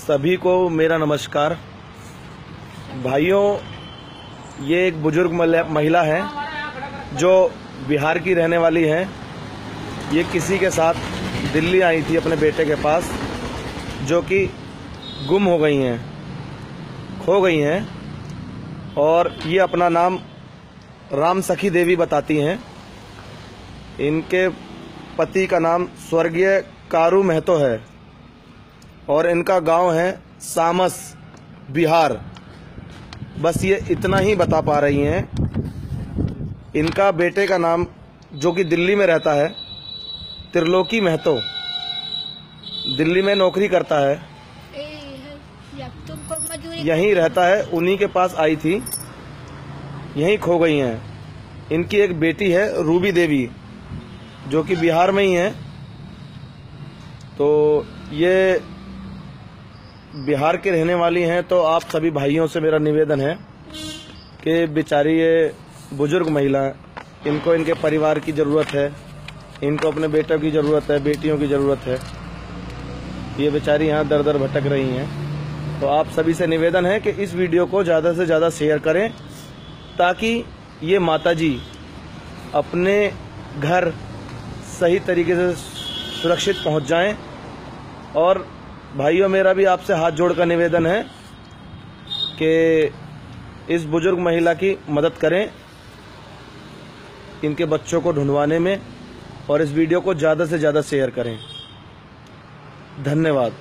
सभी को मेरा नमस्कार। भाइयों, ये एक बुज़ुर्ग महिला है, जो बिहार की रहने वाली है। ये किसी के साथ दिल्ली आई थी अपने बेटे के पास, जो कि गुम हो गई हैं, खो गई हैं, और ये अपना नाम राम सखी देवी बताती हैं। इनके पति का नाम स्वर्गीय कारू महतो है। और इनका गाँव है सामस बिहार। बस ये इतना ही बता पा रही हैं। इनका बेटे का नाम जो कि दिल्ली में रहता है त्रिलोकी महतो। दिल्ली में नौकरी करता है। यहीं रहता है उन्हीं के पास आई थी। यहीं खो गई हैं। इनकी एक बेटी है रूबी देवी जो कि बिहार में ही है। तो ये बिहार के रहने वाली हैं तो आप सभी भाइयों से मेरा निवेदन है कि बेचारी ये बुज़ुर्ग महिला, इनको इनके परिवार की ज़रूरत है, इनको अपने बेटों की ज़रूरत है, बेटियों की ज़रूरत है। ये बेचारी यहाँ दर दर भटक रही हैं। तो आप सभी से निवेदन है कि इस वीडियो को ज़्यादा से ज़्यादा शेयर करें, ताकि ये माता जी अपने घर सही तरीके से सुरक्षित पहुँच जाएँ और भाइयों, मेरा भी आपसे हाथ जोड़ का निवेदन है कि इस बुज़ुर्ग महिला की मदद करें, इनके बच्चों को ढूंढवाने में और इस वीडियो को ज़्यादा से ज़्यादा शेयर करें। धन्यवाद।